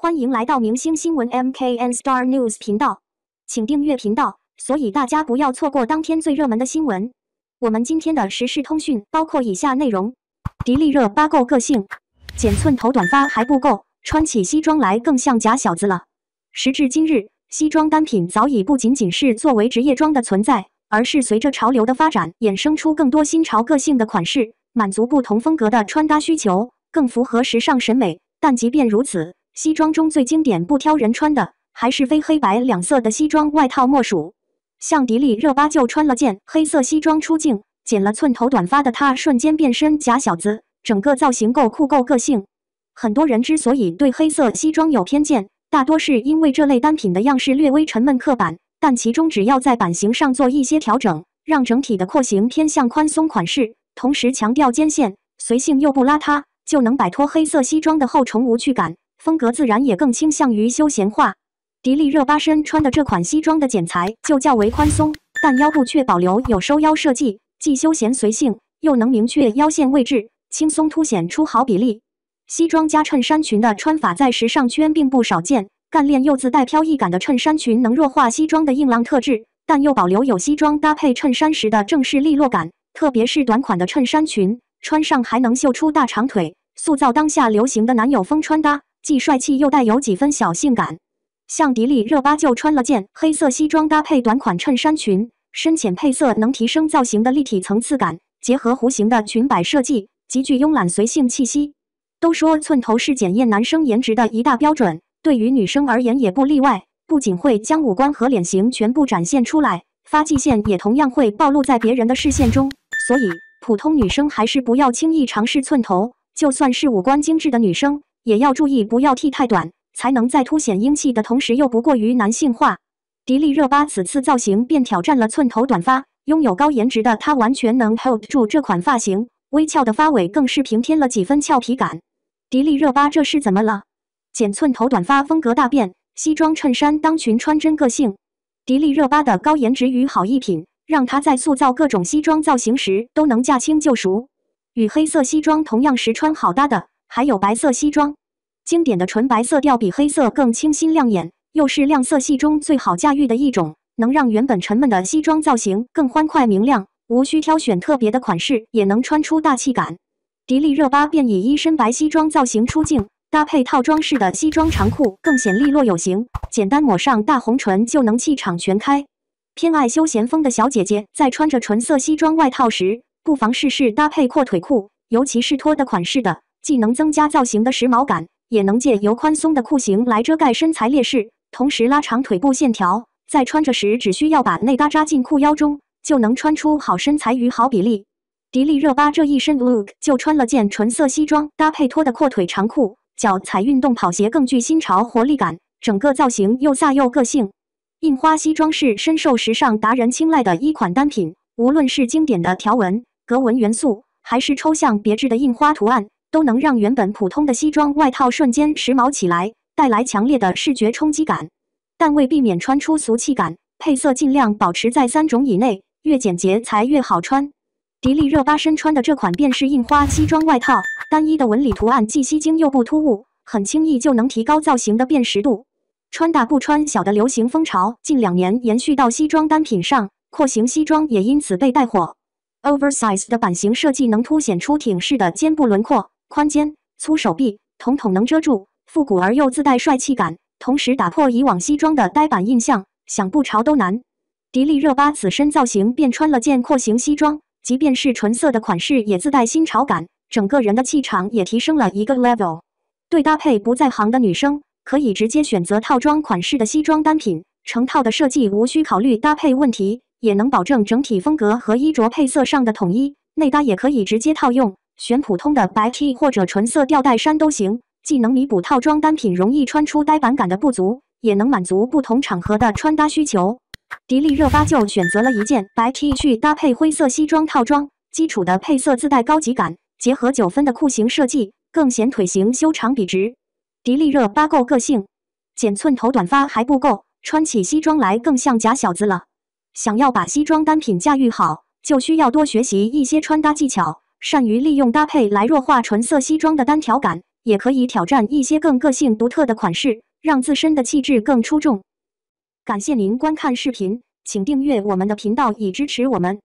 欢迎来到明星新闻 MKN Star News 频道，请订阅频道，所以大家不要错过当天最热门的新闻。我们今天的时事通讯包括以下内容：迪丽热巴够个性，剪寸头短发还不够，穿起西装来更像假小子了。时至今日，西装单品早已不仅仅是作为职业装的存在，而是随着潮流的发展，衍生出更多新潮个性的款式，满足不同风格的穿搭需求，更符合时尚审美。但即便如此，西装中最经典、不挑人穿的，还是非黑白两色的西装外套莫属。像迪丽热巴就穿了件黑色西装出镜，剪了寸头短发的她瞬间变身假小子，整个造型够酷够个性。很多人之所以对黑色西装有偏见，大多是因为这类单品的样式略微沉闷刻板，但其中只要在版型上做一些调整，让整体的廓形偏向宽松款式，同时强调肩线，随性又不邋遢，就能摆脱黑色西装的厚重无趣感。风格自然也更倾向于休闲化。迪丽热巴身穿的这款西装的剪裁就较为宽松，但腰部却保留有收腰设计，既休闲随性，又能明确腰线位置，轻松凸显出好比例。西装加衬衫裙的穿法在时尚圈并不少见，干练又自带飘逸感的衬衫裙能弱化西装的硬朗特质，但又保留有西装搭配衬衫时的正式利落感。特别是短款的衬衫裙，穿上还能秀出大长腿，塑造当下流行的男友风穿搭。既帅气又带有几分小性感，像迪丽热巴就穿了件黑色西装搭配短款衬衫裙，深浅配色能提升造型的立体层次感，结合弧形的裙摆设计，极具慵懒随性气息。都说寸头是检验男生颜值的一大标准，对于女生而言也不例外。不仅会将五官和脸型全部展现出来，发际线也同样会暴露在别人的视线中。所以，普通女生还是不要轻易尝试寸头，就算是五官精致的女生。也要注意不要剃太短，才能在凸显英气的同时又不过于男性化。迪丽热巴此次造型便挑战了寸头短发，拥有高颜值的她完全能 hold 住这款发型，微翘的发尾更是平添了几分俏皮感。迪丽热巴这是怎么了？剪寸头短发风格大变，西装衬衫当裙穿真个性。迪丽热巴的高颜值与好衣品，让她在塑造各种西装造型时都能驾轻就熟。与黑色西装同样实穿好搭的。还有白色西装，经典的纯白色调比黑色更清新亮眼，又是亮色系中最好驾驭的一种，能让原本沉闷的西装造型更欢快明亮。无需挑选特别的款式，也能穿出大气感。迪丽热巴便以一身白西装造型出镜，搭配套装式的西装长裤，更显利落有型。简单抹上大红唇，就能气场全开。偏爱休闲风的小姐姐，在穿着纯色西装外套时，不妨试试搭配阔腿裤，尤其是拖的款式的。既能增加造型的时髦感，也能借由宽松的裤型来遮盖身材劣势，同时拉长腿部线条。在穿着时，只需要把内搭扎进裤腰中，就能穿出好身材与好比例。迪丽热巴这一身 look 就穿了件纯色西装，搭配拖的阔腿长裤，脚踩运动跑鞋更具新潮活力感，整个造型又飒又个性。印花西装是深受时尚达人青睐的一款单品，无论是经典的条纹、格纹元素，还是抽象别致的印花图案。都能让原本普通的西装外套瞬间时髦起来，带来强烈的视觉冲击感。但为避免穿出俗气感，配色尽量保持在三种以内，越简洁才越好穿。迪丽热巴身穿的这款便是印花西装外套，单一的纹理图案既吸睛又不突兀，很轻易就能提高造型的辨识度。穿大不穿小的流行风潮近两年延续到西装单品上，廓形西装也因此被带火。Oversize 的版型设计能凸显出挺式的肩部轮廓。宽肩、粗手臂，统统能遮住，复古而又自带帅气感，同时打破以往西装的呆板印象，想不潮都难。迪丽热巴此身造型便穿了件廓形西装，即便是纯色的款式也自带新潮感，整个人的气场也提升了一个 level。对搭配不在行的女生，可以直接选择套装款式的西装单品，成套的设计无需考虑搭配问题，也能保证整体风格和衣着配色上的统一。内搭也可以直接套用。选普通的白 T 或者纯色吊带衫都行，既能弥补套装单品容易穿出呆板感的不足，也能满足不同场合的穿搭需求。迪丽热巴就选择了一件白 T 恤搭配灰色西装套装，基础的配色自带高级感，结合九分的裤型设计，更显腿型修长笔直。迪丽热巴够个性，剪寸头短发还不够，穿起西装来更像假小子了。想要把西装单品驾驭好，就需要多学习一些穿搭技巧。善于利用搭配来弱化纯色西装的单调感，也可以挑战一些更个性独特的款式，让自身的气质更出众。感谢您观看视频，请订阅我们的频道以支持我们。